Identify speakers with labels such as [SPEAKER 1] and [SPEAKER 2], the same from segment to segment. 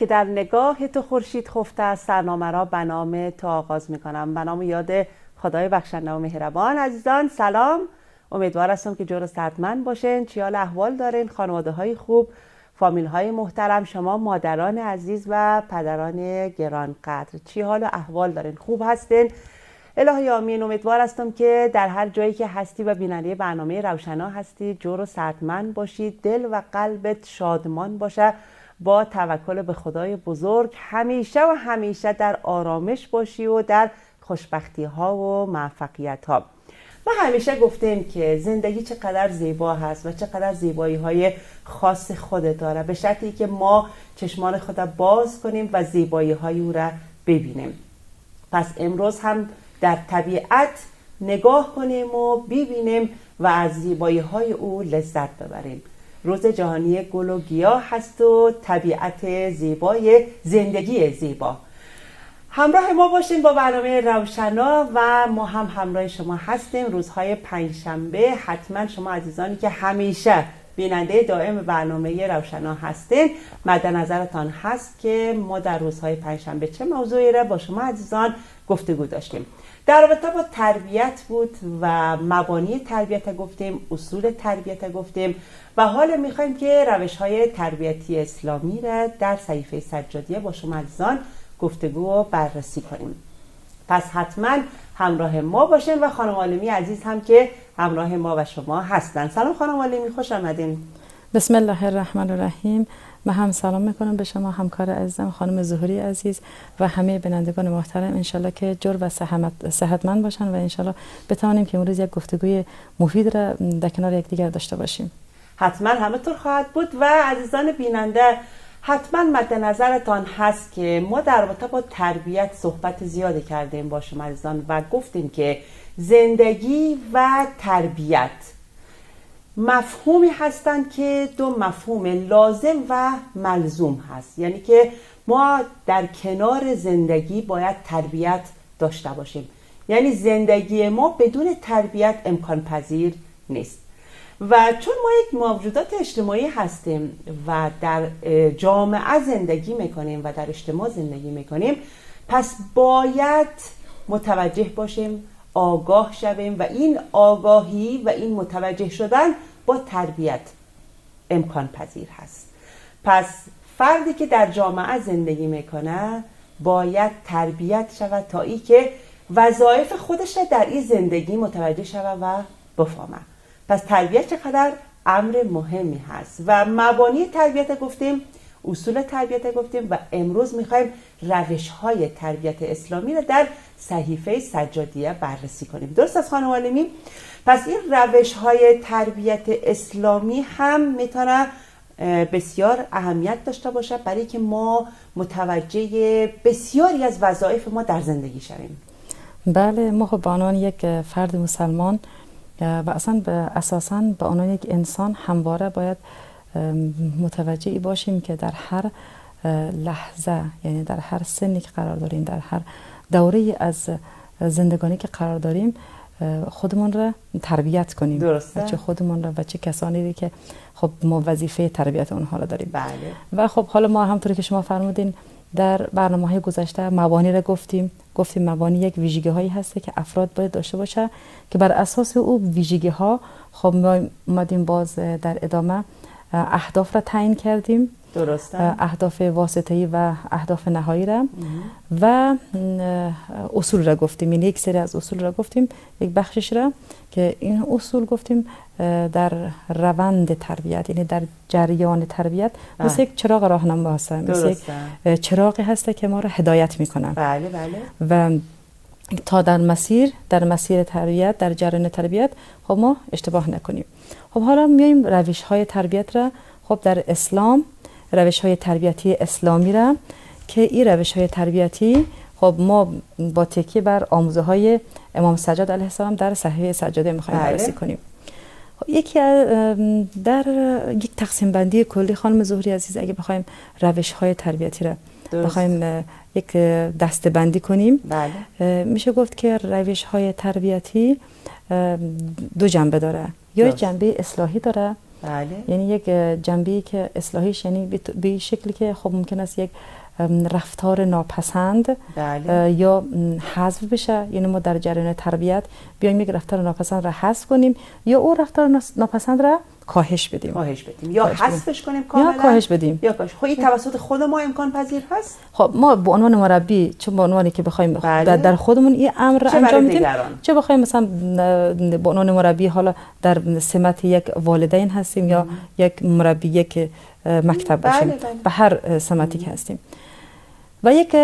[SPEAKER 1] که در نگاه تو خورشید خفته است سرنامه را به نام تو آغاز می کنم به نام یاد خدای بخشنده و مهربان عزیزان سلام. امیدوار هستم که جور صحتمند باشین. چیال احوال دارین؟ خانواده های خوب فامیل های محترم شما مادران عزیز و پدران گرانقدر. چی حال و احوال دارین؟ خوب هستین؟ الهی آمین. امیدوار هستم که در هر جایی که هستی و بیننده برنامه روشنا هستی. جور و صحتمند باشید. دل و قلبت شادمان باشه. با توکل به خدای بزرگ همیشه و همیشه در آرامش باشی و در خوشبختی ها و موفقیت ها ما همیشه گفتیم که زندگی چقدر زیبا هست و چقدر زیبایی های خاص خود داره. به شرطی که ما چشمان خود باز کنیم و زیبایی های او را ببینیم. پس امروز هم در طبیعت نگاه کنیم و ببینیم و از زیبایی های او لذت ببریم. روز جهانی گل و گیاه هست و طبیعت زیبای زندگی زیبا. همراه ما باشین با برنامه روشنا و ما هم همراه شما هستیم. روزهای پنجشنبه حتما شما عزیزانی که همیشه بیننده دائم برنامه روشنا هستین مد نظرتان هست که ما در روزهای پنجشنبه چه موضوعی را با شما عزیزان گفتگو داشتیم. در رابطه با تربیت بود و مبانی تربیت گفتیم اصول تربیت گفتیم و حال می‌خوایم که روش های تربیتی اسلامی را در صحیفه سجادیه با شما عزیزان گفتگو و بررسی کنیم. پس حتما همراه ما باشین و خانم عالمی عزیز هم که همراه ما و شما هستن. سلام خانم عالمی خوش آمدین.
[SPEAKER 2] بسم الله الرحمن الرحیم. من هم سلام می‌کنم به شما همکار عزیزم خانم زهوری عزیز و همه بینندگان محترم. انشالله که جور و صحتمند باشن و انشالله بتوانیم که امروز یک گفتگوی مفید را در کنار یکدیگر داشته باشیم.
[SPEAKER 1] حتما همه طور خواهد بود و عزیزان بیننده حتما مد نظرتان هست که ما در رابطه با تربیت صحبت زیادی کردیم با شما عزیزان و گفتیم که زندگی و تربیت مفهومی هستند که دو مفهوم لازم و ملزوم هست. یعنی که ما در کنار زندگی باید تربیت داشته باشیم. یعنی زندگی ما بدون تربیت امکان پذیر نیست. و چون ما یک موجودات اجتماعی هستیم و در جامعه زندگی می‌کنیم و در اجتماع زندگی می‌کنیم پس باید متوجه باشیم آگاه شویم و این آگاهی و این متوجه شدن با تربیت امکان پذیر هست. پس فردی که در جامعه زندگی می‌کنه باید تربیت شود تا ای که وظایف خودش در این زندگی متوجه شود و بفهمه. پس تربیت چقدر امر مهمی هست. و مبانی تربیت گفتیم اصول تربیت گفتیم و امروز می‌خوایم روش های تربیت اسلامی را در صحیفه سجادیه بررسی کنیم. درست از خانم عالمی؟ پس این روش های تربیت اسلامی هم می‌تونه بسیار اهمیت داشته باشه برای که ما متوجه بسیاری از وظایف ما در زندگی شویم.
[SPEAKER 2] بله ما خب عنوان یک فرد مسلمان و اصلا به اساسا به عنوان یک انسان همواره باید متوجه باشیم که در هر لحظه یعنی در هر سنی که قرار داریم در هر دوره از زندگانی که قرار داریم خودمون را تربیت کنیم.
[SPEAKER 1] درسته.
[SPEAKER 2] چه خودمون را و چه کسانی که خب ما وظیفه تربیت اونها را داریم.
[SPEAKER 1] بله.
[SPEAKER 2] و خب حالا ما همطوری که شما فرمودین در برنامه های گذشته مبانی را گفتیم. گفتیم مبانی یک ویژگی هایی هست که افراد باید داشته باشه که بر اساس او ویژگی ها خب ما اومدیم باز در ادامه اهداف را تعیین کردیم.
[SPEAKER 1] درسته.
[SPEAKER 2] اهداف واسطه‌ای و اهداف نهایی را. و اصول را گفتیم. یعنی یک سری از اصول را گفتیم. یک بخشش را که این اصول گفتیم در روند تربیت یعنی در جریان تربیت. مثل یک چراغ راهنما هست مثل یک چراغی هست که ما را هدایت می‌کنه
[SPEAKER 1] بله بله.
[SPEAKER 2] و تا در مسیر در مسیر تربیت در جریان تربیت خب ما اشتباه نکنیم خب حالا میایم روش های تربیت را خب در اسلام روش های تربیتی اسلامی را که این روش های تربیتی خب ما با تکیه بر آموزه های امام سجاد علیه السلام در صحیفه سجاده می‌خوایم
[SPEAKER 1] بله.
[SPEAKER 2] بررسی کنیم خب یکی در یک تقسیم بندی کلی خانم زهری عزیز اگه بخوایم روش های تربیتی را. بخوایم یک دسته بندی کنیم.
[SPEAKER 1] بله.
[SPEAKER 2] میشه گفت که روش های تربیتی دو جنبه داره. یا
[SPEAKER 1] درست.
[SPEAKER 2] جنبه اصلاحی داره.
[SPEAKER 1] بله.
[SPEAKER 2] یعنی یک جنبه که اصلاحیش یعنی به شکلی که خب ممکن است یک رفتار ناپسند
[SPEAKER 1] بله.
[SPEAKER 2] یا حذف بشه. یعنی ما در جریان تربیت بیایم یک رفتار ناپسند را حذف کنیم یا او رفتار ناپسند را کاهش بدیم.
[SPEAKER 1] کاهش بدیم. یا حذفش کنیم کاملا.
[SPEAKER 2] یا کاهش بدیم.
[SPEAKER 1] یا کاهش. خب این توسط خود ما امکان پذیر هست؟
[SPEAKER 2] خب ما به عنوان مربی چون به عنوانی که بخوایم بله. در خودمون این امر انجام بدیم چه بخوایم مثلا به عنوان مربی حالا در سمت یک والدین هستیم یا یک مربی یک مکتب باشیم.
[SPEAKER 1] بله. بله.
[SPEAKER 2] به هر سمتی که هستیم. و یک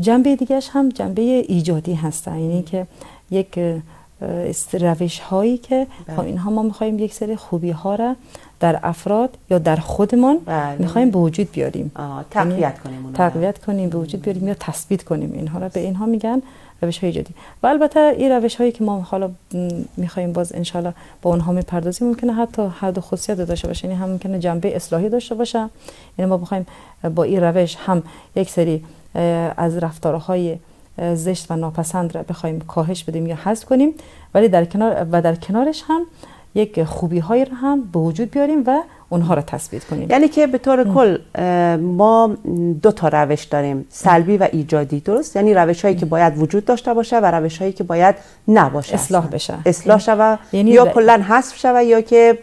[SPEAKER 2] جنبه دیگهش هم جنبه ایجادی هست یعنی که یک روش هایی که
[SPEAKER 1] بله.
[SPEAKER 2] خب اینها ما می‌خوایم یک سری خوبی ها را در افراد یا در خودمان
[SPEAKER 1] بله.
[SPEAKER 2] می‌خوایم به وجود بیاریم
[SPEAKER 1] تقویت کنیم.
[SPEAKER 2] تقویت کنیم به وجود بیاریم یا تثبیت کنیم اینها را به اینها میگن روش های ایجادی و البته این روش هایی که ما حالا می‌خوایم باز انشالله با اونها می‌پردازیم ممکنه حتی هر دو خصوصیت داشته باشه یعنی هم ممکنه جنبه اصلاحی داشته باشه یعنی ما بخوایم با این روش هم یک سری از رفتارهای زشت و ناپسند را بخوایم کاهش بدیم یا حذف کنیم ولی در کنار و در کنارش هم یک خوبی هایی را هم به وجود بیاریم و اونها را تثبیت کنیم.
[SPEAKER 1] یعنی که به طور کل ما دو تا روش داریم سلبی و ایجادی درست؟ یعنی روش هایی که باید وجود داشته باشه و روش هایی که باید نباشه.
[SPEAKER 2] اصلاح بشه.
[SPEAKER 1] اصلاح شوه.
[SPEAKER 2] یعنی
[SPEAKER 1] یا کلا حذف شوه یا که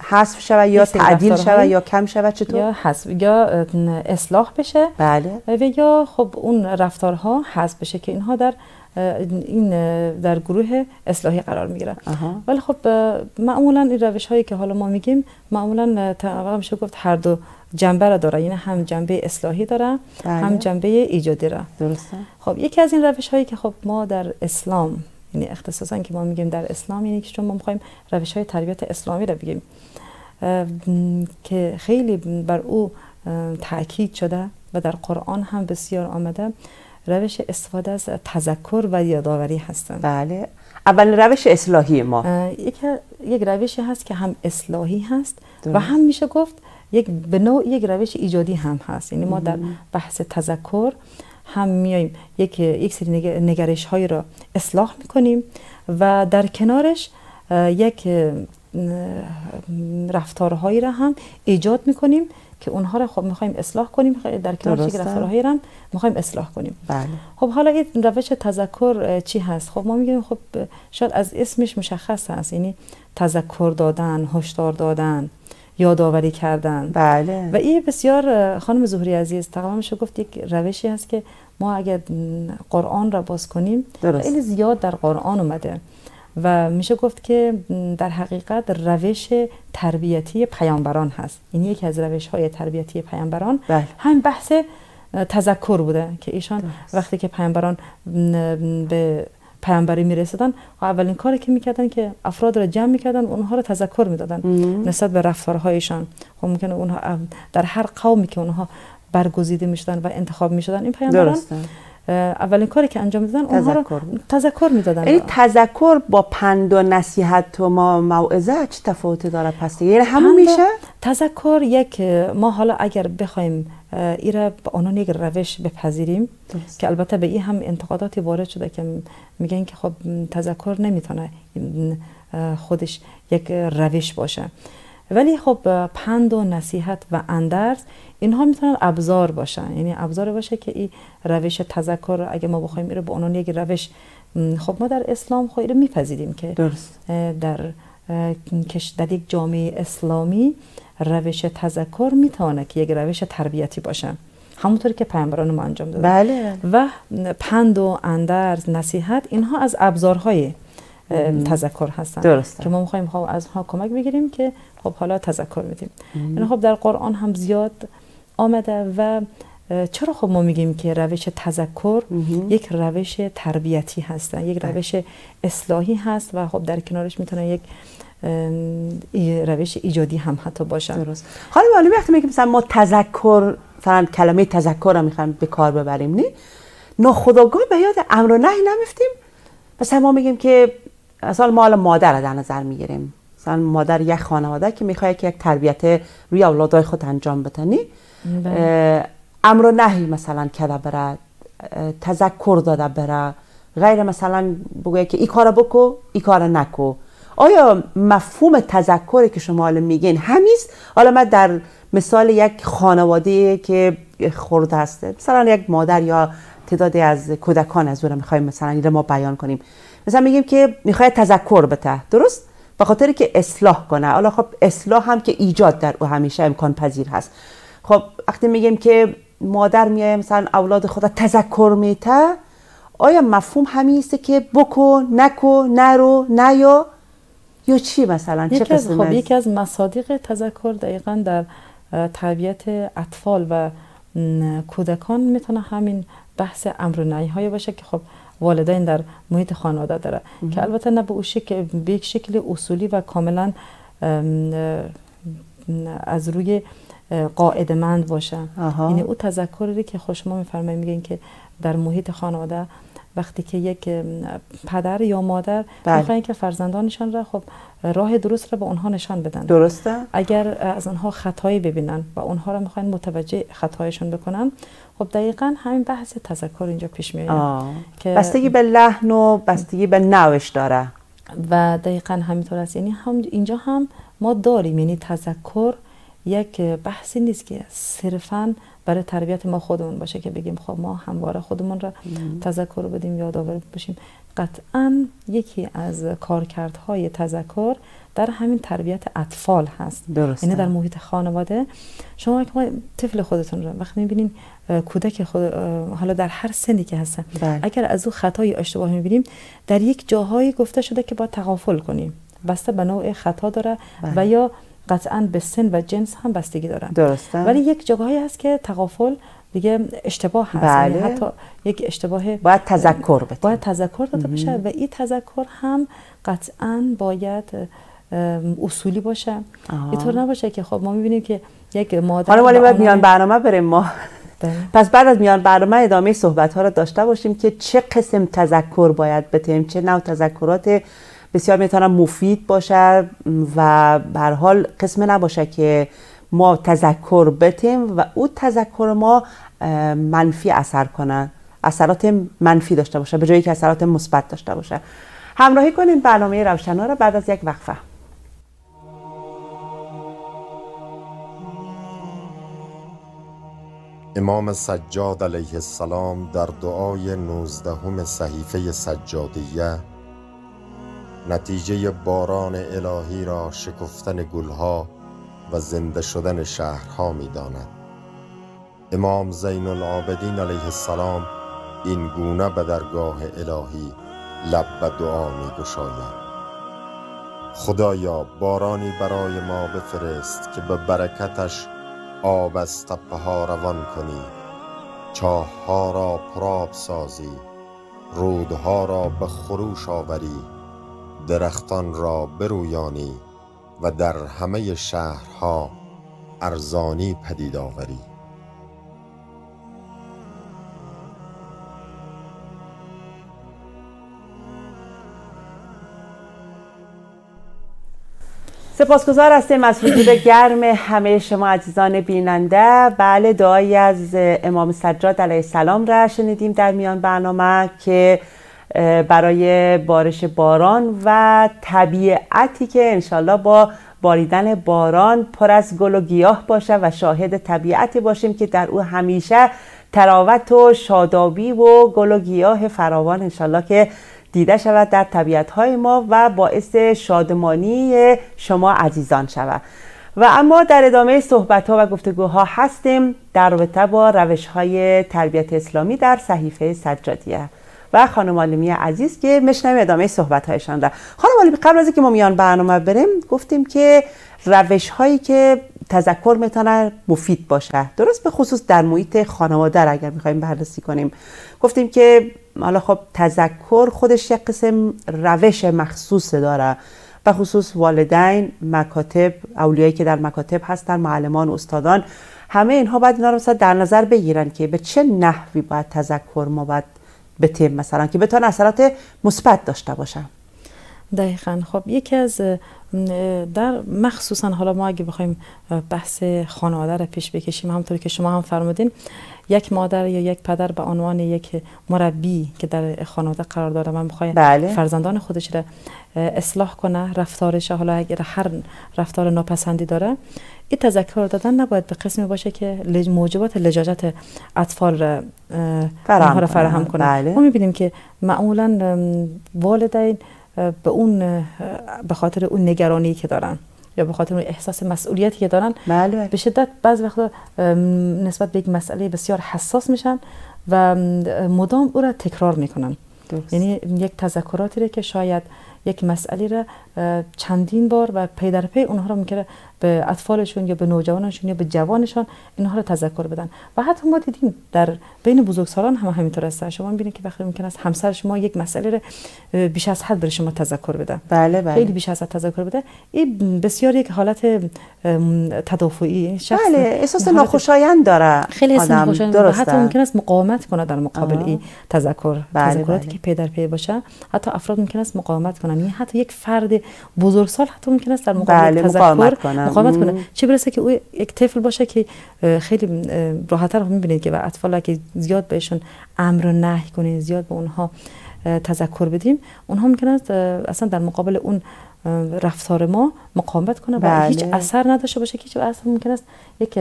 [SPEAKER 1] حذف شوه یا تعدیل شوه یا کم شوه چطور؟
[SPEAKER 2] یا حذف یا اصلاح بشه
[SPEAKER 1] بله.
[SPEAKER 2] و یا خب اون رفتارها حذف بشه که اینها در این در گروه اصلاحی قرار می‌گیرن.
[SPEAKER 1] آها.
[SPEAKER 2] ولی خب معمولا این روش هایی که حالا ما میگیم معمولا طبقا میشه گفت هر دو جنبه را داره یعنی هم جنبه اصلاحی داره
[SPEAKER 1] بله.
[SPEAKER 2] هم جنبه ایجادی را.
[SPEAKER 1] درسته.
[SPEAKER 2] خب یکی از این روش هایی که خب ما در اسلام یعنی اختصاصا که ما میگیم در اسلام یعنی که چون ما می‌خوایم روش های تربیت اسلامی را بگیم که خیلی بر او تاکید شده و در قرآن هم بسیار آمده روش استفاده از تذکر و یادآوری هستند.
[SPEAKER 1] بله. اول روش اصلاحی ما.
[SPEAKER 2] یک یک روشی هست که هم اصلاحی هست و. هم میشه گفت یک به نوع یک روش ایجادی هم هست. یعنی ما در بحث تذکر هم میایم یک یک سری نگ- نگرش هایی را اصلاح می‌کنیم و در کنارش یک رفتارهایی را هم ایجاد می‌کنیم که اونها را خب می‌خوایم اصلاح کنیم. در کنارش یک. رفتارهایی را هم می‌خوایم اصلاح کنیم.
[SPEAKER 1] بله.
[SPEAKER 2] خب حالا این روش تذکر چی هست؟ خب ما میگیم خب شاید از اسمش مشخص هست. یعنی تذکر دادن هشدار دادن. یادآوری کردن.
[SPEAKER 1] بله.
[SPEAKER 2] و این بسیار خانم زهری عزیز تقریبا میشه گفت یک روشی هست که ما اگر قرآن را باز کنیم
[SPEAKER 1] درست.
[SPEAKER 2] خیلی زیاد در قرآن اومده. و میشه گفت که در حقیقت روش تربیتی پیامبران هست. این یکی از روش های تربیتی پیامبران.
[SPEAKER 1] بله.
[SPEAKER 2] همین بحث تذکر بوده که ایشان وقتی که پیامبران به پیامبری می‌رسیدن اولین کاری که می‌کردن که افراد را جمع می‌کردن اونها را تذکر می‌دادن نسبت به رفتارهایشان. خب ممکنه اونها در هر قومی که اونها برگزیده می‌شدن و انتخاب می‌شدن این پیامبران اولین کاری که انجام می‌دادن اونها را
[SPEAKER 1] تذکر
[SPEAKER 2] می‌دادن
[SPEAKER 1] یعنی تذکر با پند و نصیحت و ما موعظه چه تفاوتی داره پس؟ یعنی همون میشه
[SPEAKER 2] تذکر یک ما حالا اگر بخوایم اه، ای را به عنوان یک روش بپذیریم
[SPEAKER 1] درست.
[SPEAKER 2] که البته به این هم انتقاداتی وارد شده که میگن که خب تذکر نمی‌تونه خودش یک روش باشه ولی خب پند و نصیحت و اندرز اینها می‌تونن ابزار باشن. یعنی ابزار باشه که این روش تذکر اگه ما بخوایم رو به عنوان یک روش خب ما در اسلام خب این رو میپذیریم که
[SPEAKER 1] درست.
[SPEAKER 2] در در یک جامعه اسلامی روش تذکر می‌تونه که یک روش تربیتی باشه. همونطوری که پیامبران ما انجام دادن.
[SPEAKER 1] بله.
[SPEAKER 2] و پند و اندرز نصیحت اینها از ابزارهای تذکر هستن.
[SPEAKER 1] درسته.
[SPEAKER 2] که ما می‌خوایم خب از ها کمک بگیریم که خب حالا تذکر میدیم یعنی خب در قرآن هم زیاد آمده و چرا خب ما میگیم که روش تذکر یک روش تربیتی هست یک روش اصلاحی هست و خب در کنارش می‌تونه یک روش ایجادی هم حتی باشه.
[SPEAKER 1] درست. حالا معلومه وقتی میگیم مثلا ما تذکر مثلا کلمه تذکر رو می‌خوایم به کار ببریم نی ناخودآگاه به یاد امر و نهی نمیفتیم. مثلا ما میگیم که مثلا ما الان مادر رو در نظر می‌گیریم. مثلا مادر یک خانواده که می‌خواد که یک تربیت روی اولادای خود انجام بتنی
[SPEAKER 2] بله.
[SPEAKER 1] امر و نهی مثلا کده بره تذکر داده بره غیر مثلا بگویه که ای کارو بکو ای کارو نکو. آیا مفهوم تذکری که شما حالا میگین همیست؟ حالا من در مثال یک خانواده که خورده هسته مثلا یک مادر یا تعدادی از کودکان از اون می‌خوایم مثلا این ما بیان کنیم. مثلا میگیم که می‌خواد تذکر بته درست؟ به خاطر که اصلاح کنه. حالا خب اصلاح هم که ایجاد در او همیشه امکان پذیر هست. خب وقتی میگیم که مادر میایه مثلا اولاد خود تذکر میته آیا مفهوم همین است که بکن نکو نرو نیا؟ یا چی مثلا؟
[SPEAKER 2] چه از خب یکی از مصادیق تذکر دقیقا در تربیت اطفال و کودکان می‌تونه همین بحث امر و های باشه که خب والدین در محیط خانواده داره. که البته نه به اون شکل به یک شکل اصولی و کاملا از روی قاعده مند باشه یعنی او تذکری که خوش ما میفرمایید میگین که در محیط خانواده وقتی که یک پدر یا مادر بله. می‌خواین که فرزندانشان را خب راه درست را به اونها نشان بدن.
[SPEAKER 1] درسته؟
[SPEAKER 2] اگر از آنها خطایی ببینن و اونها را می‌خواین متوجه خطایشون بکنن خب دقیقا همین بحث تذکر اینجا پیش میاد
[SPEAKER 1] که بستگی به لحن و بستگی به نوش داره.
[SPEAKER 2] و دقیقا همینطور است. یعنی هم اینجا هم ما داریم یعنی تذکر یک بحثی نیست که صرفا برای تربیت ما خودمون باشه که بگیم خب ما همواره خودمون را تذکر بدیم یادآور باشیم قطعا یکی از کارکردهای تذکر در همین تربیت اطفال هست
[SPEAKER 1] درسته.
[SPEAKER 2] یعنی در محیط خانواده شما که طفل خودتون رو وقتی می‌بینین کودک خود حالا در هر سنی که هستن بله. اگر از او خطای اشتباه می‌بینیم در یک جاهایی گفته شده که با تغافل کنیم بسته به نوع خطا داره بله. و یا قطعا به سن و جنس هم بستگی دارن.
[SPEAKER 1] درسته.
[SPEAKER 2] ولی یک جاهایی هست که تغافل دیگه اشتباه هست.
[SPEAKER 1] یعنی بله.
[SPEAKER 2] حتی یک اشتباه
[SPEAKER 1] باید تذکر بده
[SPEAKER 2] باید تذکر داده بشه. و این تذکر هم قطعا باید اصولی باشه. اینطور نباشه که خب ما می‌بینیم که یک مادر
[SPEAKER 1] حالا ولی باید میان برنامه بریم ما. بله. پس بعد از میان برنامه ادامه صحبت ها رو داشته باشیم که چه قسم تذکر باید بتیم چه نوع تذکرات بسیار می‌تونن مفید باشه و به حال قسم نباشه که ما تذکر بتیم و او تذکر ما منفی اثر کنه اثرات منفی داشته باشه به جایی که اثرات مثبت داشته باشه. همراهی کنین برنامه روشنا رو بعد از یک وقفه.
[SPEAKER 3] امام سجاد علیه السلام در دعای نوزدهم صحیفه سجادیه نتیجه باران الهی را شکفتن گلها و زنده شدن شهرها می داند. امام زین العابدین علیه السلام این گونه به درگاه الهی لب و دعا می گشاید خدایا بارانی برای ما بفرست که به برکتش آب از تپه ها روان کنی. چاه ها را پراب سازی. رودها را به خروش آوری. درختان را برویانی و در همه شهرها ارزانی پدید آوری.
[SPEAKER 1] سپاسگزار هستیم از وجود گرم همه شما عزیزان بیننده. بله دعایی از امام سجاد علیه السلام را شنیدیم در میان برنامه که برای بارش باران و طبیعتی که انشالله با باریدن باران پر از گل و گیاه باشه و شاهد طبیعتی باشیم که در او همیشه تراوت و شادابی و گل و گیاه فراوان انشالله که دیده شود در طبیعت ما و باعث شادمانی شما عزیزان شود. و اما در ادامه صحبت ها و گفتگوها هستیم در رابطه با روش های تربیت اسلامی در صحیفه سجادیه. و خانم عالمی عزیز که مشنویم ادامه صحبت هایشان را خانم عالمی قبل از اینکه ما میان برنامه بریم گفتیم که روش هایی که تذکر می‌تونه مفید باشه. درست به خصوص در محیط خانواده اگر می‌خوایم بررسی کنیم. گفتیم که حالا خب تذکر خودش یک قسم روش مخصوص داره. و خصوص والدین مکاتب اولیایی که در مکاتب هستن معلمان استادان همه اینها باید اینا رو در نظر بگیرن که به چه نحوی باید تذکر ما باید بتیم مثلا که بتونه اثرات مثبت داشته باشن
[SPEAKER 2] دقیقا. خب یکی از در مخصوصا حالا ما اگه بخوایم بحث خانواده را پیش بکشیم همطور که شما هم فرمودین یک مادر یا یک پدر به عنوان یک مربی که در خانواده قرار داره من بخوای بله. فرزندان خودش را اصلاح کنه رفتارش حالا اگر هر رفتار ناپسندی داره این تذکر دادن نباید به قسمی باشه که موجبات لجاجت اطفال را فراهم, فراهم کنه بله. ما می‌بینیم که معمولا والدین به اون به خاطر اون نگرانی که دارن یا به خاطر احساس مسئولیتی که دارن بله. به شدت بعض وقتا نسبت به یک مسئله بسیار حساس میشن و مدام او را تکرار می‌کنن یعنی یک تذکراتی که شاید یک مسئله را چندین بار و پی در پی اونها رو می‌کنه به اطفالشون یا به نوجوانشون یا به جوانشان اینها رو تذکر بدن. و حتی ما دیدیم در بین بزرگسالان هم همینطور است. شما می‌بینید که وقتی ممکن است همسر شما یک مسئله رو بیش از حد بر شما تذکر بده.
[SPEAKER 1] بله بله.
[SPEAKER 2] خیلی بیش از حد تذکر بده. این بسیار یک حالت تدافعی.
[SPEAKER 1] شخص بله احساس ناخوشایند داره
[SPEAKER 2] خیلی احساس ناخوشایند و حتی ممکن است مقاومت کنه در مقابل این تذکر. بله تذکراتی بله. که پی در پی باشه. حتی افراد ممکن است مقاومت کنن. یعنی حتی یک فرد بزرگسال حتی ممکن است در مقابل بله تذکر مقاومت کنه چه برسه که او یک طفل باشه که خیلی راحت‌تر می‌بینید که اطفال که زیاد بهشون امر و نهی کنیم زیاد به اونها تذکر بدیم اونها ممکن است اصلا در مقابل اون رفتار ما مقاومت کنه و بله. هیچ اثر نداشته باشه که هیچ اثر ممکن است یک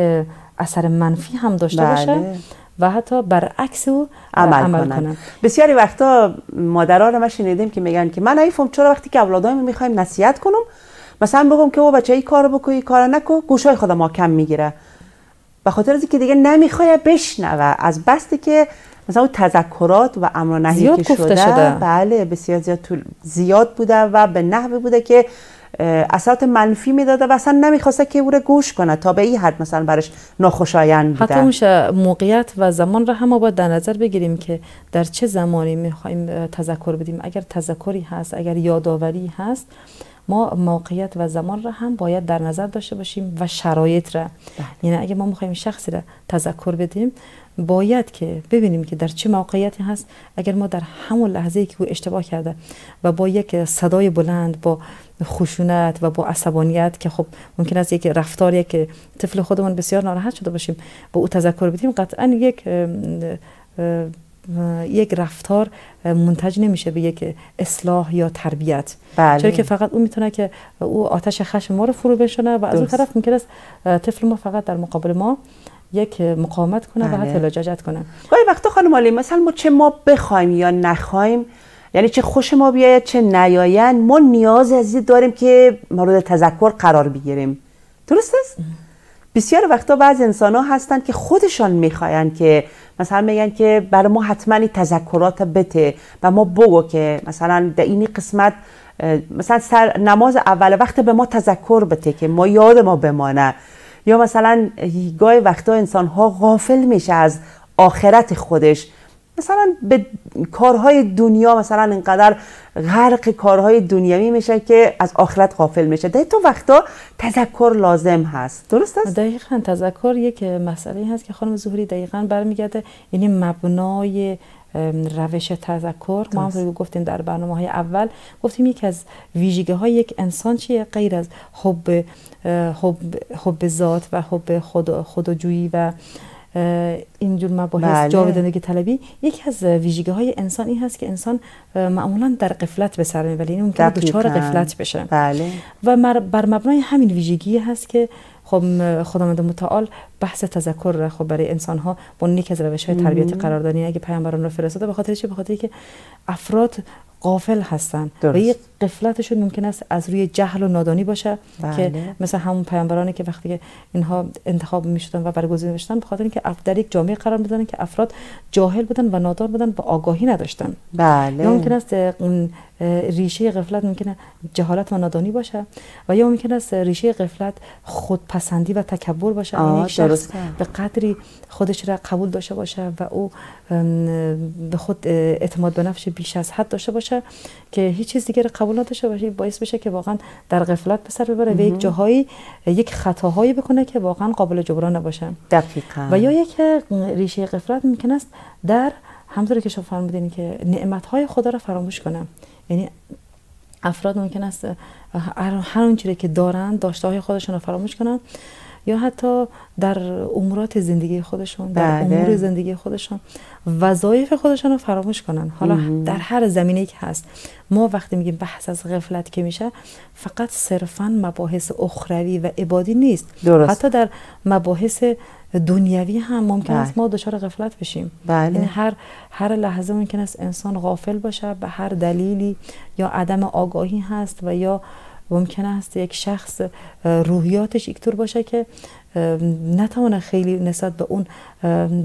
[SPEAKER 2] اثر منفی هم داشته بله. باشه و حتی برعکس او عمل, عمل کنن.
[SPEAKER 1] بسیاری وقتا مادرها رو ما شنیدیم که میگن که من ایفم چرا وقتی که اولادایم می‌خوایم نصیحت کنم مثلا بگم که او بچه ای کار بکن ای کار نکو گوشای خودم ما کم می‌گیره. به خاطر از که دیگه نمی‌خواد بشنوه. از بستی که مثلا اون تذکرات و امر نهی که شده, شده. بله بسیار زیاد طول زیاد بوده و به نحوی بوده که اثرات منفی می‌داده و اصلا نمی‌خواسته که او رو گوش کنه تا به این حد مثلا برش ناخوشایند
[SPEAKER 2] بوده حتی اون موقعیت و زمان را هم باید در نظر بگیریم که در چه زمانی می‌خوایم تذکر بدیم. اگر تذکری هست اگر یادآوری هست ما موقعیت و زمان را هم باید در نظر داشته باشیم و شرایط را. بله. یعنی اگه ما می‌خوایم شخصی را تذکر بدیم باید که ببینیم که در چه موقعیتی هست. اگر ما در همون لحظه که او اشتباه کرده و با یک صدای بلند با خشونت و با عصبانیت که خب ممکن است یک رفتاری که طفل خودمون بسیار ناراحت شده باشیم با او تذکر بدیم قطعا یک یک رفتار منتج نمیشه به یک اصلاح یا تربیت بله. چون که فقط اون می‌تونه که او آتش خشم ما رو فرو بشونه و از اون طرف ممکن است طفل ما فقط در مقابل ما یک مقاومت کنه بله. و حتی لجاجت کنه
[SPEAKER 1] گاهی وقتا خانم علی مثلا ما چه ما بخوایم یا نخوایم یعنی چه خوش ما بیاید چه نیاین ما نیاز از داریم که مورد تذکر قرار بگیریم. درست است؟ بسیار وقتا بعض انسان ها هستند که خودشان می‌خواین که مثلا میگن که برای ما حتما تذکرات بته و ما بگو که مثلا در این قسمت مثلا سر نماز اول وقت به ما تذکر بته که ما یاد ما بمانه. یا مثلا گاهی وقتا انسان ها غافل میشه از آخرت خودش. مثلا به کارهای دنیا مثلا اینقدر غرق کارهای دنیوی میشه که از آخرت غافل میشه. در تو وقتا تذکر لازم هست. درست است؟
[SPEAKER 2] دقیقا تذکر یک مسئله هست که خانم زهری دقیقا برمیگرده. یعنی مبنای روش تذکر. ما هم گفتیم در برنامه های اول گفتیم یکی از ویژگی های یک انسان چیه؟ غیر از حب حب, حب ذات و حب خود خودجویی و اینجور مباحث بله. جاودانگی طلبی یکی از ویژگی های انسان این هست که انسان معمولا در قفلت به سر می‌بره یعنی ممکنه دچار قفلت بشه.
[SPEAKER 1] بله.
[SPEAKER 2] و بر مبنای همین ویژگی هست که خب خداوند متعال بحث تذکر را خب برای انسان ها با نیک از روش های تربیتی قرار دادن. اگه پیامبران رو فرستاده به خاطر چی؟ به خاطر که افراد قافل هستن. و یک قفلتشون ممکن است از روی جهل و نادانی باشه بله. که مثل همون پیامبرانی که وقتی که اینها انتخاب می‌شدن و برگزیده می‌شدن به خاطر اینکه در یک جامعه قرار می‌دادن که افراد جاهل بودن و نادار بودن و آگاهی نداشتن.
[SPEAKER 1] بله.
[SPEAKER 2] ممکن است ریشه قفلت ممکنه جهالت و نادانی باشه و یا ممکن است ریشه قفلت خودپسندی و تکبر باشه. یعنی یک شخص به قدری خودش را قبول داشته باشه و او به خود اعتماد به نفس بیش از حد داشته باشه که هیچ چیز دیگه قبول نداشته باشه. باعث بشه که واقعا در غفلت به سر ببره و یک جاهایی یک خطاهایی بکنه که واقعا قابل جبران نباشه.
[SPEAKER 1] دقیقا.
[SPEAKER 2] و یا یک ریشه غفلت ممکن است در همطور که شما فرمودین که نعمت های خدا را فراموش کنه. یعنی افراد ممکن است هر چیزی که دارن داشته های خودشون رو فراموش کنن. یا حتی در امورات زندگی خودشون در
[SPEAKER 1] بله.
[SPEAKER 2] امور زندگی خودشون وظایف خودشون رو فراموش کنن حالا در هر زمینه که هست ما وقتی میگیم بحث از غفلت که میشه فقط صرفا مباحث اخروی و عبادی نیست
[SPEAKER 1] درست.
[SPEAKER 2] حتی در مباحث دنیوی هم ممکن است
[SPEAKER 1] بله.
[SPEAKER 2] ما دچار غفلت بشیم
[SPEAKER 1] بله.
[SPEAKER 2] یعنی هر هر لحظه ممکن است انسان غافل باشه به هر دلیلی یا عدم آگاهی هست و یا ممکن است یک شخص روحیاتش یک طور باشه که اه، نتونه خیلی نسبت به اون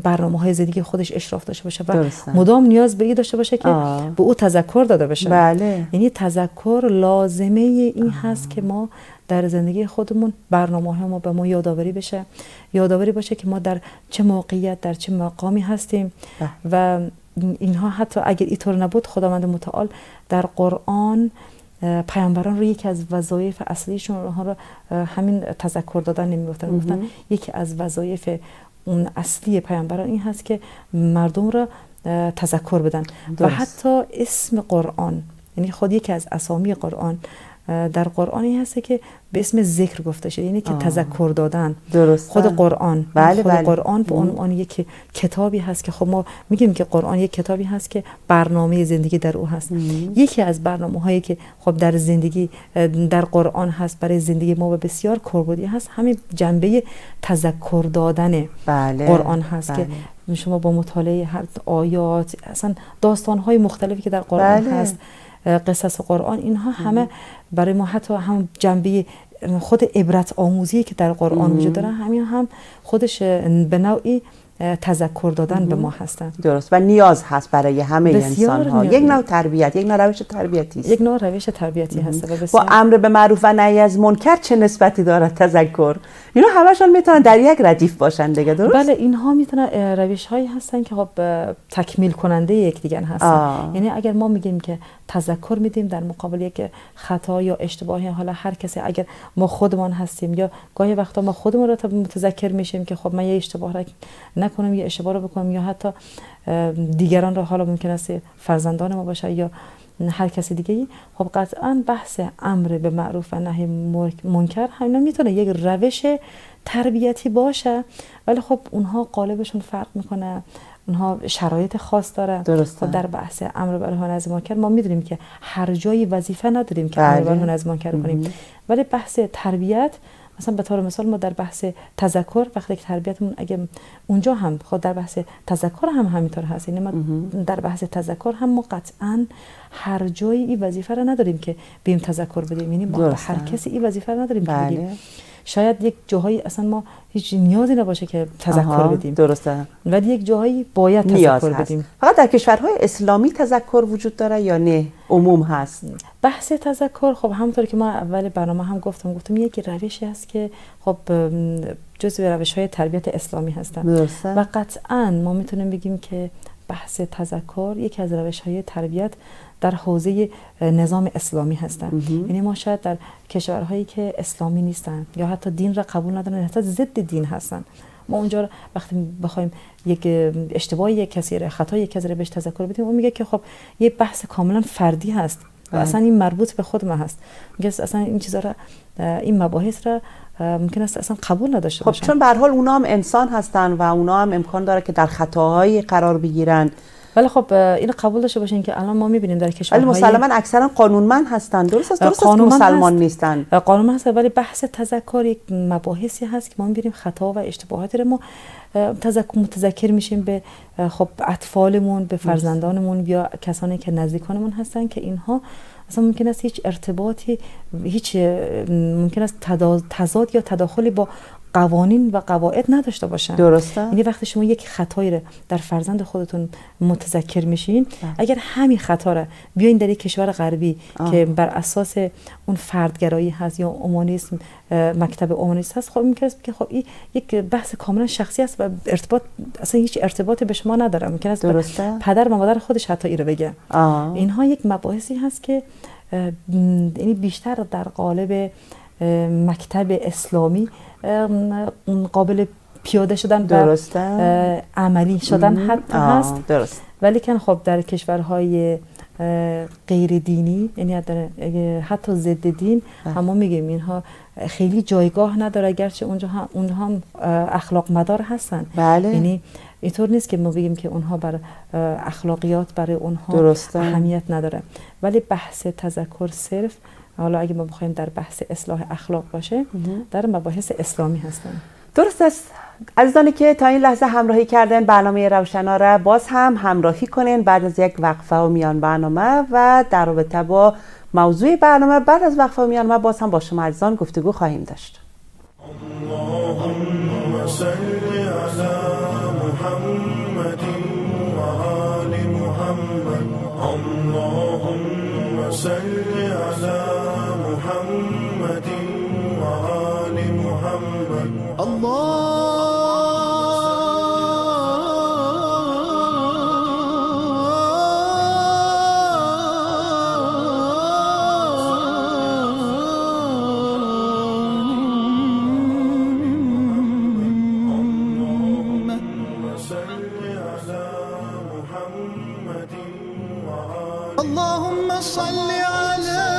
[SPEAKER 2] برنامه های زندگی خودش اشراف داشته باشه و. مدام نیاز به این داشته باشه که
[SPEAKER 1] آه.
[SPEAKER 2] به او تذکر داده بشه
[SPEAKER 1] بله.
[SPEAKER 2] یعنی تذکر لازمه این هست که ما در زندگی خودمون برنامه های ما به ما یادآوری بشه. یادآوری باشه که ما در چه موقعیت در چه مقامی هستیم و اینها حتی اگر اینطور نبود خداوند متعال در قرآن پیامبران رو یکی از وظایف اصلیشون اونها رو اه، همین تذکر دادن نمی‌گفتن گفتن یکی از وظایف اون اصلی پیامبران این هست که مردم را تذکر بدن و
[SPEAKER 1] درست.
[SPEAKER 2] حتی اسم قرآن یعنی خود یکی از اسامی قرآن در قرآن این هست که به اسم ذکر گفته شده یعنی که
[SPEAKER 1] آه.
[SPEAKER 2] تذکر دادن خود قرآن
[SPEAKER 1] بله،
[SPEAKER 2] خود
[SPEAKER 1] بله.
[SPEAKER 2] قرآن به عنوان یک کتابی هست که خب ما میگیم که قرآن یک کتابی هست که برنامه زندگی در او هست یکی از برنامه هایی که خب در زندگی در قرآن هست برای زندگی ما و بسیار کاربردی هست همین جنبه تذکر دادن
[SPEAKER 1] بله
[SPEAKER 2] قرآن هست
[SPEAKER 1] بله.
[SPEAKER 2] که شما با مطالعه هر آیات اصلا داستان های مختلفی که در قرآن
[SPEAKER 1] بله.
[SPEAKER 2] هست قصص قرآن اینها همه برای ما حتی هم جنبه خود عبرت آموزی که در قرآن وجود داره. همین هم خودش به نوعی تذکر دادن به ما هستن.
[SPEAKER 1] درست. و نیاز هست برای همه انسان ها. یک نوع تربیت یک نوع روش تربیتی است.
[SPEAKER 2] یک نوع روش تربیتی هست و
[SPEAKER 1] با امر به معروف و نهی از منکر چه نسبتی دارد تذکر؟ اینا همشون می‌تونن در یک ردیف باشن دیگه درست
[SPEAKER 2] بله اینها می‌تونن روش هایی هستن که خب تکمیل کننده یکدیگر هستن
[SPEAKER 1] آه.
[SPEAKER 2] یعنی اگر ما میگیم که تذکر میدیم در مقابل یک خطا یا اشتباهی حالا هر کسی اگر ما خودمان هستیم یا گاهی وقتا ما خودمون رو متذکر میشیم که خب من یه اشتباه را نکنم یه اشتباه رو بکنم یا حتی دیگران رو حالا ممکن است فرزندان ما باشه یا هر کسی دیگه ای خب قطعا بحث امر به معروف و نهی منکر همینا می‌تونه یک روش تربیتی باشه ولی خب اونها قالبشون فرق می‌کنه. اونها شرایط خاص داره.
[SPEAKER 1] درسته.
[SPEAKER 2] خب در بحث امر به نهی از منکر ما می‌دونیم که هر جایی وظیفه نداریم که امر
[SPEAKER 1] بله.
[SPEAKER 2] به نهی از منکر کنیم. ولی بحث تربیت مثلا به طور مثال ما در بحث تذکر وقتی که تربیتمون اگه اونجا هم خود در بحث تذکر هم همینطور هست یعنی ما در بحث تذکر هم ما قطعا هر جایی این وظیفه رو نداریم که بیم تذکر بدیم یعنی ما. هر کسی این وظیفه رو نداریم که
[SPEAKER 1] بله.
[SPEAKER 2] بگیم شاید یک جاهایی اصلا ما هیچ نیازی نباشه که تذکر بدیم.
[SPEAKER 1] درسته.
[SPEAKER 2] ولی یک جاهایی باید تذکر
[SPEAKER 1] هست.
[SPEAKER 2] بدیم.
[SPEAKER 1] فقط در کشورهای اسلامی تذکر وجود داره یا نه؟ عموم هست.
[SPEAKER 2] بحث تذکر خب همونطور که ما اول برنامه هم گفتم گفتم یک روشی است که خب جزو روش های تربیت اسلامی هستن.
[SPEAKER 1] درسته.
[SPEAKER 2] و قطعا ما می‌تونیم بگیم که بحث تذکر یکی از روش های تربیت در حوزه نظام اسلامی هستن. یعنی ما شاید در کشورهایی که اسلامی نیستن یا حتی دین را قبول ندارن حتی ضد دین هستن. ما اونجا وقتی بخوایم یک اه، اشتباه یک کسی را خطا یک کسی را بهش تذکر بدیم اون میگه که خب یه بحث کاملا فردی هست و
[SPEAKER 1] بله.
[SPEAKER 2] اصلا این مربوط به خود ما هست. میگه اصلا این چیزا را این مباحث را ممکن است اصلا قبول نداشته
[SPEAKER 1] خب
[SPEAKER 2] باشن.
[SPEAKER 1] چون به هر حال اونا هم انسان هستن و اونا هم امکان داره که در خطاهایی قرار بگیرن.
[SPEAKER 2] ولی خب اه، اینو قبول داشته باشین که الان ما می‌بینیم در
[SPEAKER 1] ولی
[SPEAKER 2] کشورهای
[SPEAKER 1] مسلما اکثرا قانونمند هستن. درست است درست
[SPEAKER 2] قانونمند
[SPEAKER 1] مسلمان
[SPEAKER 2] هست.
[SPEAKER 1] نیستن
[SPEAKER 2] قانون هست ولی بحث تذکر یک مباحثی هست که ما می‌بینیم خطا و اشتباهاتی رو. ما تذکر متذکر میشیم به خب اطفالمون به فرزندانمون یا کسانی که نزدیکانمون هستن که اینها اصلا ممکن است هیچ ارتباطی هیچ ممکن است تضاد یا تداخلی با قوانین و قواعد نداشته باشن
[SPEAKER 1] درسته
[SPEAKER 2] یعنی وقتی شما یک خطایی رو در فرزند خودتون متذکر میشین اگر همین خطا رو بیاین در یک کشور غربی
[SPEAKER 1] آه.
[SPEAKER 2] که بر اساس اون فردگرایی هست یا اومانیسم مکتب اومانیسم هست خب است که خب این یک بحث کاملا شخصی است و ارتباط اصلا هیچ ارتباطی به شما نداره ممکن است
[SPEAKER 1] درسته.
[SPEAKER 2] پدر و مادر خودش حتی این رو بگه
[SPEAKER 1] آه.
[SPEAKER 2] اینها یک مباحثی هست که یعنی بیشتر در قالب مکتب اسلامی ام، قابل پیاده شدن و
[SPEAKER 1] درسته.
[SPEAKER 2] اه، عملی شدن حتی هست
[SPEAKER 1] درست
[SPEAKER 2] ولی کن خب در کشورهای غیر دینی یعنی حتی ضد دین. اما میگیم اینها خیلی جایگاه نداره اگرچه اونجا هم اونها هم اخلاق مدار هستن
[SPEAKER 1] بله.
[SPEAKER 2] یعنی اینطور نیست که ما بگیم که اونها بر اخلاقیات برای اونها درسته. اهمیت نداره ولی بحث تذکر صرف حالا اگه ما بخوایم در بحث اصلاح اخلاق باشه در مباحث اسلامی هستن.
[SPEAKER 1] درست است. عزیزانی که تا این لحظه همراهی کردن برنامه روشنا را باز هم همراهی کنین بعد از یک وقفه و میان برنامه و در رابطه با موضوع برنامه بعد از وقفه و میان برنامه باز هم با شما عزیزان گفتگو خواهیم داشت. صل على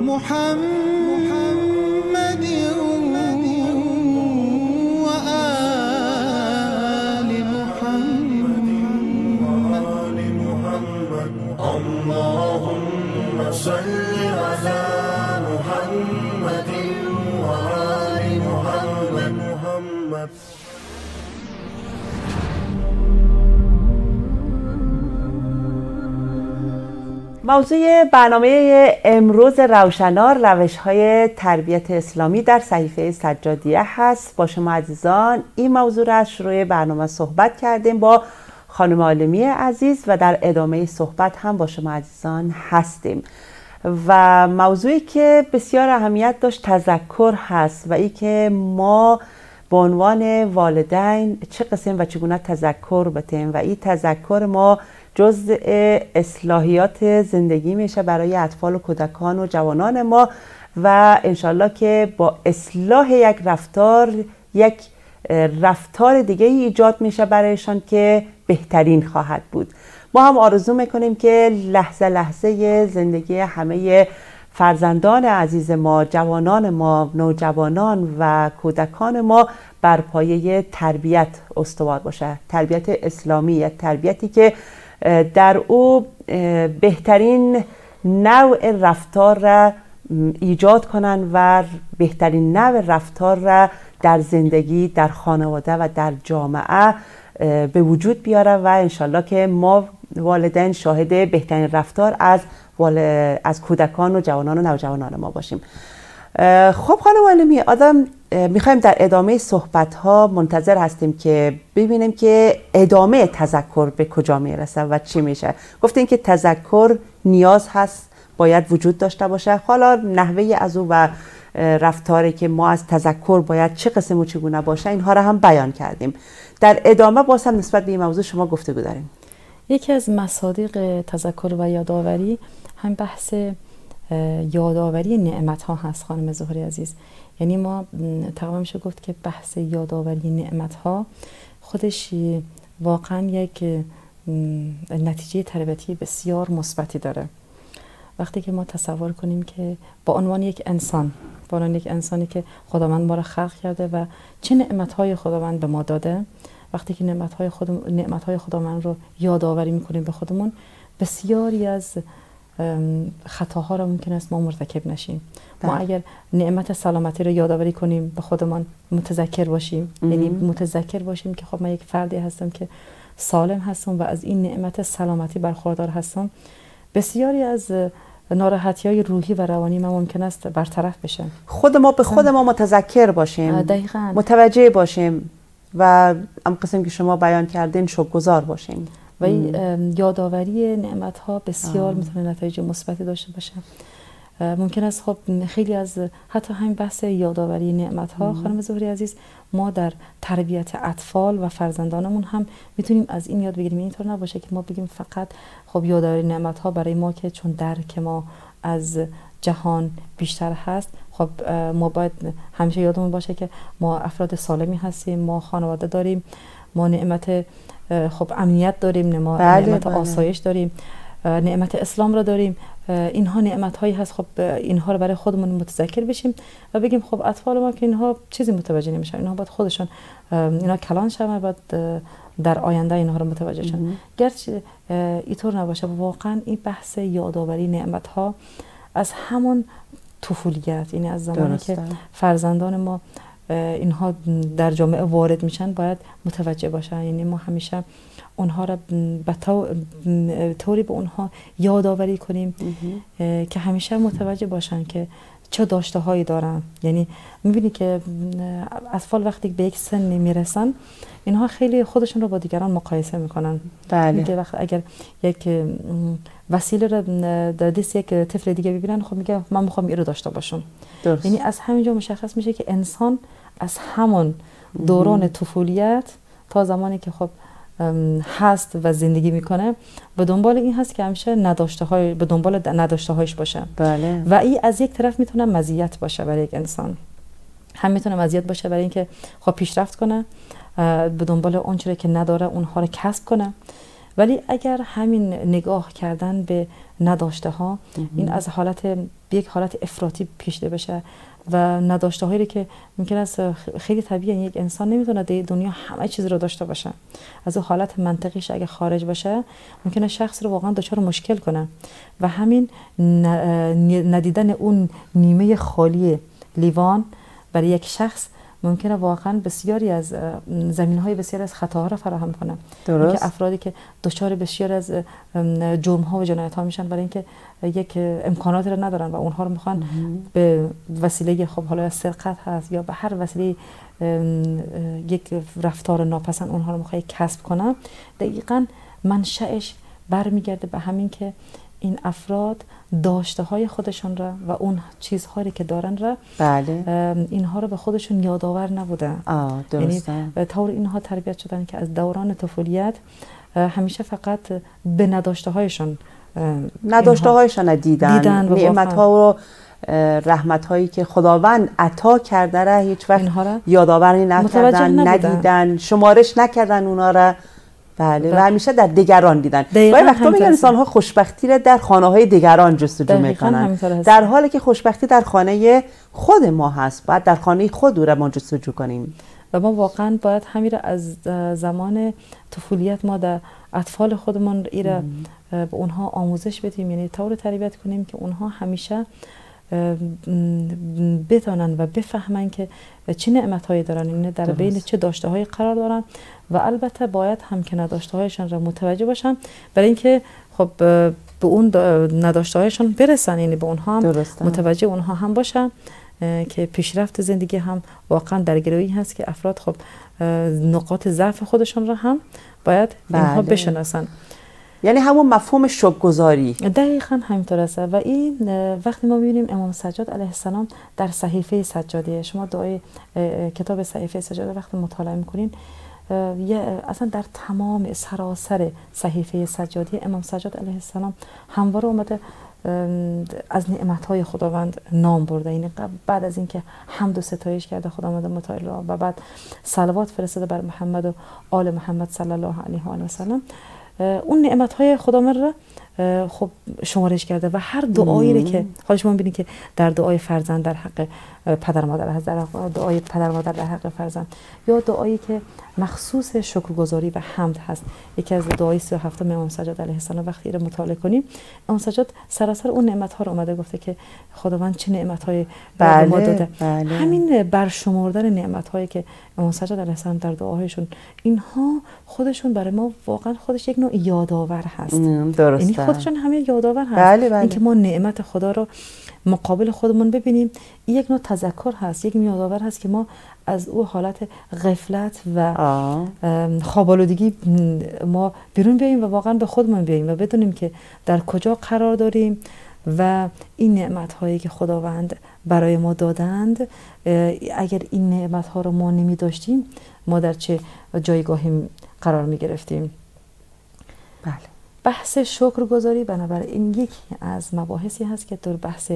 [SPEAKER 1] محمد. موضوع برنامه امروز روشنار روش های تربیت اسلامی در صحیفه سجادیه هست. با شما عزیزان این موضوع را از شروع برنامه صحبت کردیم با خانم عالمی عزیز و در ادامه صحبت هم با شما عزیزان هستیم. و موضوعی که بسیار اهمیت داشت تذکر هست و ای که ما به عنوان والدین چه قسم و چگونه تذکر بتیم و این تذکر ما جزء اصلاحیات زندگی میشه برای اطفال و کودکان و جوانان ما و انشالله که با اصلاح یک رفتار یک رفتار دیگه ایجاد میشه برایشان که بهترین خواهد بود. ما هم آرزو می‌کنیم که لحظه لحظه زندگی همه فرزندان عزیز ما جوانان ما نوجوانان و کودکان ما بر پایه تربیت استوار باشه. تربیت اسلامی تربیتی که در او بهترین نوع رفتار را ایجاد کنند و بهترین نوع رفتار را در زندگی در خانواده و در جامعه به وجود بیاره و انشالله که ما والدین شاهد بهترین رفتار از از کودکان و جوانان و نوجوانان ما باشیم. خب خانم علمی آدم می‌خوایم در ادامه صحبت ها منتظر هستیم که ببینیم که ادامه تذکر به کجا می‌رسه و چی میشه. گفتیم که تذکر نیاز هست باید وجود داشته باشه. حالا نحوه از او و رفتاری که ما از تذکر باید چه قسم و چگونه باشه اینها را هم بیان کردیم. در ادامه باز هم نسبت به این موضوع شما گفتگو داریم.
[SPEAKER 2] یکی از مصادیق تذکر و یادآوری هم بحث یادآوری نعمت ها هست خانم زهری عزیز. یعنی ما تقریبا میشه گفت که بحث یادآوری نعمت ها خودش واقعا یک نتیجه تربیتی بسیار مثبتی داره. وقتی که ما تصور کنیم که با عنوان یک انسان با عنوان یک انسانی که خداوند ما را خلق کرده و چه نعمت های خداوند به ما داده وقتی که نعمت های, خود، نعمت های خداوند رو یادآوری می‌کنیم به خودمون بسیاری از خطاها رو ممکن است ما مرتکب نشیم. ما بله. اگر نعمت سلامتی رو یادآوری کنیم به خودمان متذکر باشیم. یعنی متذکر باشیم که خب من یک فردی هستم که سالم هستم و از این نعمت سلامتی برخوردار هستم. بسیاری از ناراحتی های روحی و روانی ما ممکن است برطرف بشه
[SPEAKER 1] خود ما به خود ما متذکر باشیم.
[SPEAKER 2] دقیقا.
[SPEAKER 1] متوجه باشیم و ام قسم که شما بیان کردین شکرگزار باشیم.
[SPEAKER 2] و این یادآوری نعمت ها بسیار می‌تونه نتایج مثبتی داشته باشه. ممکن است خب خیلی از حتی همین بحث یادآوری نعمت ها خانم زهری عزیز ما در تربیت اطفال و فرزندانمون هم می‌تونیم از این یاد بگیریم. اینطور نباشه که ما بگیم فقط خب یادآوری نعمت ها برای ما که چون درک ما از جهان بیشتر هست خب ما باید همیشه یادمون باشه که ما افراد سالمی هستیم ما خانواده داریم ما نعمت خب امنیت داریم ما بله نعمت بله. آسایش داریم نعمت اسلام را داریم. اینها نعمت هایی هست. خب اینها رو برای خودمون متذکر بشیم و بگیم خب اطفال ما که اینها چیزی متوجه نمیشن. اینها باید خودشون اینا کلان شون باید در آینده اینها رو متوجه شن. گرچه اینطور نباشه واقعا این بحث یادآوری نعمت ها از همون طفولیت یعنی از زمانی که فرزندان ما اینها در جامعه وارد میشن باید متوجه باشن. یعنی ما همیشه اونها را به طوری به اونها یادآوری کنیم که همیشه متوجه باشن که چه داشته هایی دارن یعنی می‌بینی که اطفال وقتی به یک سن می‌رسن اینها خیلی خودشون رو با دیگران مقایسه می‌کنن
[SPEAKER 1] بله.
[SPEAKER 2] وقت اگر یک وسیله رو در دست یک طفل دیگه ببینن خب میگه من می‌خوام این رو داشته باشم درست. یعنی از همینجا مشخص میشه که انسان از همون دوران طفولیت تا زمانی که خب هست و زندگی می‌کنه به دنبال این هست که همیشه نداشته های به دنبال نداشته هایش باشه.
[SPEAKER 1] بله.
[SPEAKER 2] و این از یک طرف می‌تونه مزیت باشه برای یک انسان. هم می‌تونه مزیت باشه برای اینکه خب پیشرفت کنه به دنبال اون که نداره اونها رو کسب کنه. ولی اگر همین نگاه کردن به نداشته ها این از حالت یک حالت افراطی پیشده بشه. و نداشته هایی که ممکن است خیلی طبیعی یک انسان نمی‌تونه در دنیا همه چیز رو داشته باشه. از اون حالت منطقیش اگه خارج باشه ممکنه شخص رو واقعا دچار مشکل کنه. و همین ندیدن اون نیمه خالی لیوان برای یک شخص ممکنه واقعا بسیاری از زمین های بسیاری از خطاها را فراهم کنه
[SPEAKER 1] درست.
[SPEAKER 2] که افرادی که دچار بسیار از جرم ها و جنایت ها میشن برای اینکه یک امکانات را ندارن و اونها رو می‌خوان به وسیله خب حالا سرقت هست یا به هر وسیله یک رفتار ناپسند اونها رو می‌خوای کسب کنن دقیقا منشأش برمیگرده به همین که این افراد داشته های خودشان را و اون چیزهایی که دارن را
[SPEAKER 1] بله.
[SPEAKER 2] اینها رو به خودشون یادآور نبودن. یعنی به طور اینها تربیت شدن که از دوران طفولیت همیشه فقط به نداشته هایشان
[SPEAKER 1] نداشته هایشان دیدن, دیدن نعمت ها و رحمت هایی که خداوند عطا کرده را هیچ وقت یادآوری نکردن ندیدن شمارش نکردن اونا را بله و. همیشه در دیگران دیدن. گاهی وقتا میگن انسان ها خوشبختی را در خانه های دیگران جستجو می‌کنن. در حالی که خوشبختی در خانه خود ما هست باید در خانه خود را ما جستجو کنیم.
[SPEAKER 2] و ما واقعا باید همین از زمان طفولیت ما در اطفال خودمون ایره به اونها آموزش بدیم. یعنی طور تربیت کنیم که اونها همیشه بتانن و بفهمن که چه نعمت هایی دارن یعنی در بین چه داشته هایی قرار دارن و البته باید هم که نداشته هایشان را متوجه باشن. برای اینکه خب به اون نداشته هایشان برسن یعنی به اونها هم متوجه اونها هم باشن که پیشرفت زندگی هم واقعا در گروهی هست که افراد خب نقاط ضعف خودشان را هم باید اینها بله. بشناسن.
[SPEAKER 1] یعنی همون مفهوم گذاری
[SPEAKER 2] دقیقا همینطور است. و این وقتی ما می‌بینیم امام سجاد علیه السلام در صحیفه سجادیه شما دعای کتاب صحیفه سجاده وقتی مطالعه می‌کنین اصلا در تمام سراسر صحیفه سجادی امام سجاد علیه السلام همواره اومده از نعمت های خداوند نام برده. یعنی بعد از اینکه حمد و ستایش کرده خداوند متعال و بعد صلوات فرستاده بر محمد و آل محمد صلی الله علیه و سلم. اون نعمت های خداوند را خب شمارش کرده و هر دعایی که حالا شما ببینید که در دعای فرزند در حق پدر مادر در دعای پدر مادر در حق فرزند. یا دعایی که مخصوص شکرگزاری و حمد هست. یکی از دعای 37 امام سجاد علیه السلام وقتی رو مطالعه کنیم امام سجاد سراسر اون نعمت ها رو اومده گفته که خداوند چه نعمت های
[SPEAKER 1] بله،
[SPEAKER 2] ما داده.
[SPEAKER 1] بله.
[SPEAKER 2] همین برشمردن نعمت هایی که امام سجاد علیه السلام در دعاهایشون اینها خودشون برای ما واقعا خودش یک نوع یادآور هست.
[SPEAKER 1] درسته
[SPEAKER 2] یعنی خودشون همه یادآور هست.
[SPEAKER 1] بله بله.
[SPEAKER 2] اینکه ما نعمت خدا رو مقابل خودمون ببینیم. یک نوع تذکر هست یک یادآور هست که ما از او حالت غفلت و خوابالودگی ما بیرون بیاییم و واقعا به خودمون بیاییم و بدونیم که در کجا قرار داریم و این نعمت هایی که خداوند برای ما دادند اگر این نعمت ها رو ما نمی داشتیم ما در چه جایگاهی قرار می گرفتیم بحث شکر گذاری بنابراین یکی از مباحثی هست که در بحث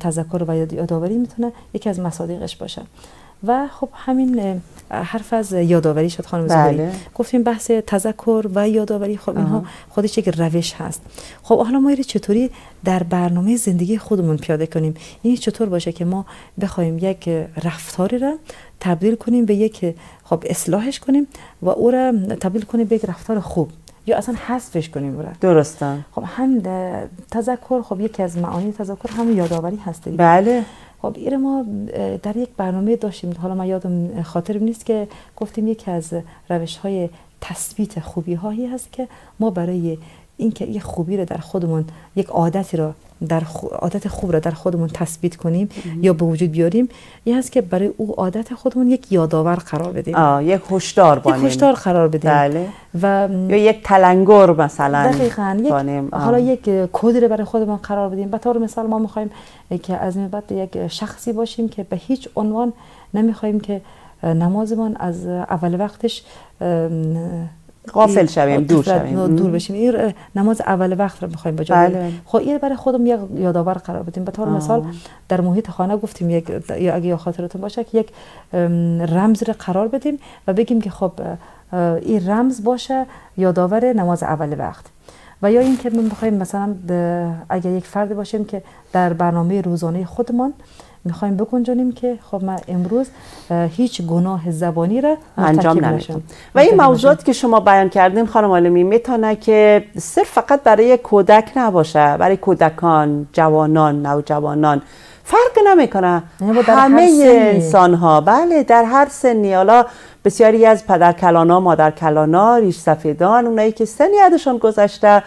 [SPEAKER 2] تذکر و یادآوری می‌تونه یکی از مصادیقش باشه. و خب همین حرف از یادآوری شد خانم بله. گفتیم بحث تذکر و یادآوری. خب اینها خودش یک روش هست. خب حالا ما چطوری در برنامه زندگی خودمون پیاده کنیم؟ این چطور باشه که ما بخوایم یک رفتاری را تبدیل کنیم به یک خب اصلاحش کنیم و او را تبدیل کنیم به یک رفتار خوب؟ یا اصلا حذفش کنیم برای.
[SPEAKER 1] درسته.
[SPEAKER 2] خب هم تذکر خب یکی از معانی تذکر هم یادآوری هست
[SPEAKER 1] بله.
[SPEAKER 2] خب ایره ما در یک برنامه داشتیم. حالا من یادم خاطر نیست که گفتیم یکی از روش های تثبیت خوبی هایی هست که ما برای اینکه یه خوبی رو در خودمون یک عادتی رو در عادت خوب را در خودمون تثبیت کنیم یا به وجود بیاریم این هست که برای او عادت خودمون یک یادآور قرار بدیم.
[SPEAKER 1] آه، یک هشدار
[SPEAKER 2] بانیم. یک هشدار قرار بدیم.
[SPEAKER 1] بله. و یا یک تلنگر مثلا
[SPEAKER 2] دقیقاً یک حالا یک کدی رو برای خودمون قرار بدیم. به طور مثال ما می‌خوایم که از این بعد یک شخصی باشیم که به هیچ عنوان نمی‌خوایم که نمازمان از اول وقتش
[SPEAKER 1] غافل شویم دور شویم.
[SPEAKER 2] دور بشیم. این نماز اول وقت رو می‌خوایم بجا بله. خب این برای خودم یک یادآور قرار بدیم به طور مثال در محیط خانه گفتیم یک یا اگه خاطرتون باشه که یک رمز رو قرار بدیم و بگیم که خب این رمز باشه یادآور نماز اول وقت. و یا اینکه ما بخوایم مثلا اگر یک فرد باشیم که در برنامه روزانه خودمان می‌خوایم بکنجانیم که خب ما امروز هیچ گناه زبانی را
[SPEAKER 1] انجام نمیدیم و این موضوعات که شما بیان کردیم خانم عالمی می‌تونه که صرف فقط برای کودک نباشه برای کودکان جوانان نوجوانان. فرق نمی‌کنه. همه انسان ها بله در هر سنی. حالا بسیاری از پدر کلانا مادر کلانا ریش سفیدان اونایی که سنی ازشان گذشته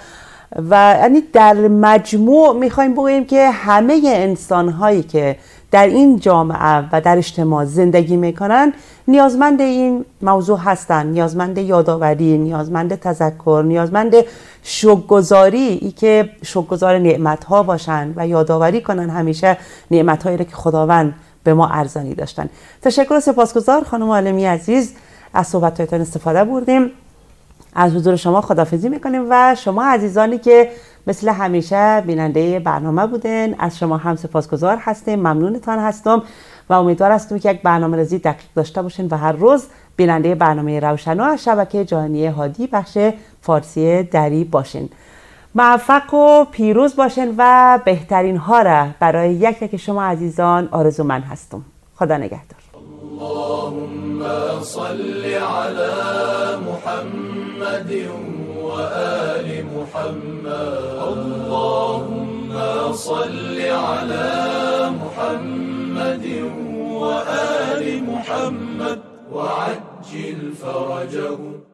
[SPEAKER 1] و یعنی در مجموع می‌خوایم بگوییم که همه انسان هایی که در این جامعه و در اجتماع زندگی می‌کنن نیازمند این موضوع هستن. نیازمند یادآوری نیازمند تذکر نیازمند شکرگزاری ای که شکرگزار نعمت ها باشن و یادآوری کنن همیشه نعمت هایی را که خداوند به ما ارزانی داشتن. تشکر و سپاسگزار خانم عالمی عزیز. از صحبتهایتان استفاده بردیم. از حضور شما خدافزی می‌کنیم و شما عزیزانی که مثل همیشه بیننده برنامه بودن. از شما هم سپاسگزار هستیم. ممنونتان هستم و امیدوار هستم که یک برنامه رزی دقیق داشته باشین و هر روز بیننده برنامه روشنا از شبکه جهانی هادی بخش فارسی دری باشین. موفق و پیروز باشین و بهترین ها را برای یک یک شما عزیزان آرزو من هستم. خدا نگهدار.
[SPEAKER 4] اللهم صل على محمد وآل محمد. اللهم صل على محمد وآل محمد وعجل فرجهم